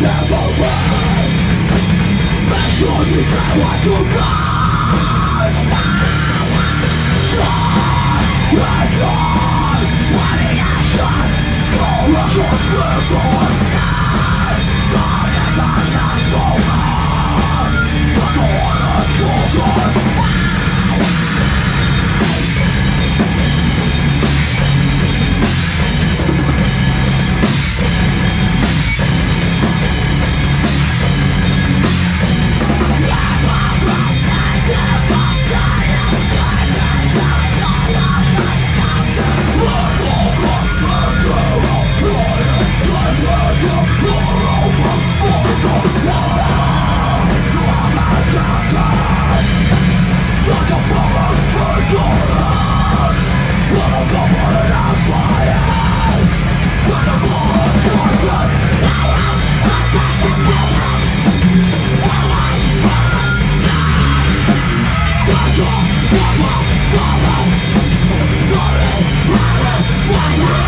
Never run Back Yeah.